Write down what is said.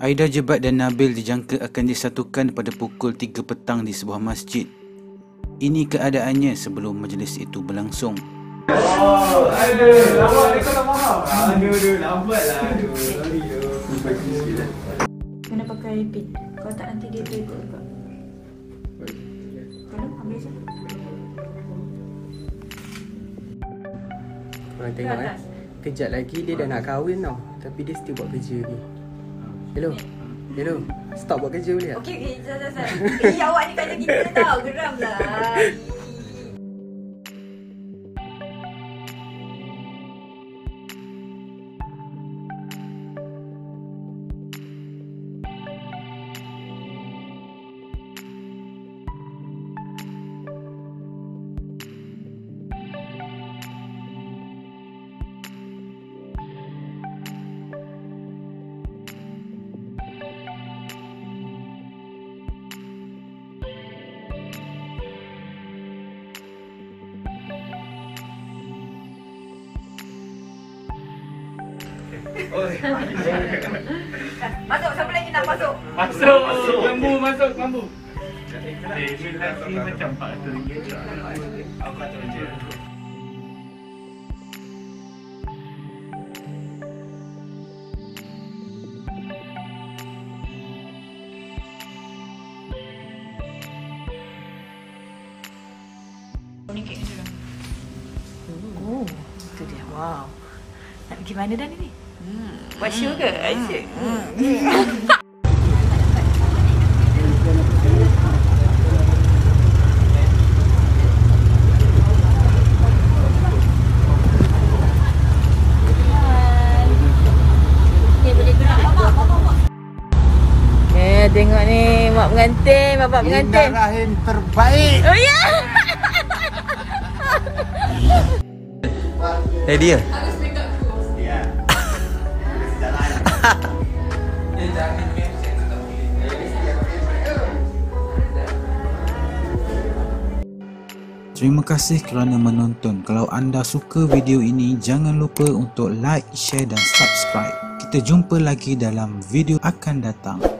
Aida Jebat dan Nabil dijangka akan disatukan pada pukul 3 petang di sebuah masjid. Ini keadaannya sebelum majlis itu berlangsung. Oh, aduh, lambat ni kau tak faham. Aduh, aduh, lambat lah. Aduh, sorry. Kena pakai pin. Kalau tak nanti dia terikut juga. Kalau ambil je. Korang tengok eh. Kejap lagi dia dah nak kahwin tau. Tapi dia still buat kerja ni. Hello. Hello. Stop buat kerja boleh tak? Okey, okey. Sat, sat. Eh, awak ni kaya kita tau. Geram lah. Masuk, siapa lagi nak masuk? Masuk, lambu, masuk, lambu. Lelaki macam Pak tu Aku je. Kek dulu. Oh, tu dia. Wow. Nak pergi mana dah ni Hmm. Buat show ke? Asyik. Hmm. Eh, tengok ni mak pengantin, bapak pengantin. Rahim terbaik. Oh ya. Eh dia. Terima kasih kerana menonton. Kalau anda suka video ini, jangan lupa untuk like, share dan subscribe. Kita jumpa lagi dalam video akan datang.